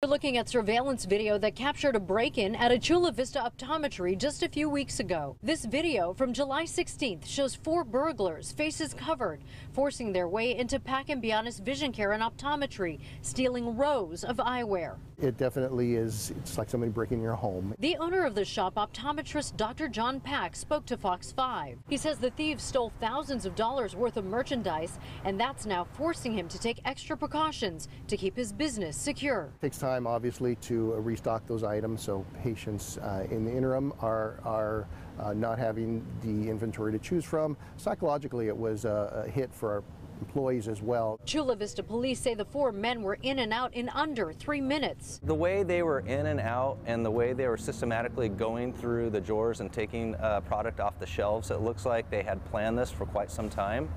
We're looking at surveillance video that captured a break-in at a Chula Vista optometry just a few weeks ago. This video from July 16th shows four burglars, faces covered, forcing their way into Pack and Bianis Vision Care and Optometry, stealing rows of eyewear. It definitely is, it's like somebody breaking your home. The owner of the shop, optometrist Dr. John Pack, spoke to Fox 5. He says the thieves stole thousands of dollars worth of merchandise, and that's now forcing him to take extra precautions to keep his business secure. It takes time, obviously, to uh, restock those items, so patients uh, in the interim are, are uh, not having the inventory to choose from. Psychologically, it was a, a hit for our employees as well. Chula Vista police say the four men were in and out in under three minutes. The way they were in and out and the way they were systematically going through the drawers and taking uh, product off the shelves, it looks like they had planned this for quite some time.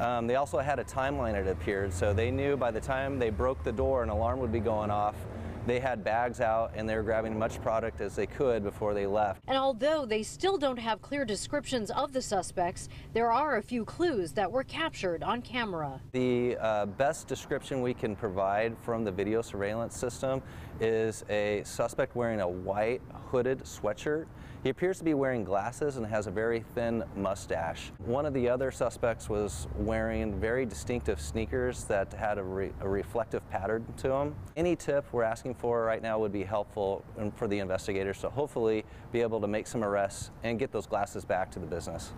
Um, they also had a timeline, it appeared, so they knew by the time they broke the door, an alarm would be going off. They had bags out and they were grabbing as much product as they could before they left. And although they still don't have clear descriptions of the suspects, there are a few clues that were captured on camera. The uh, best description we can provide from the video surveillance system is a suspect wearing a white hooded sweatshirt. He appears to be wearing glasses and has a very thin mustache. One of the other suspects was wearing very distinctive sneakers that had a, re a reflective pattern to them. Any tip we're asking for right now would be helpful for the investigators to hopefully be able to make some arrests and get those glasses back to the business.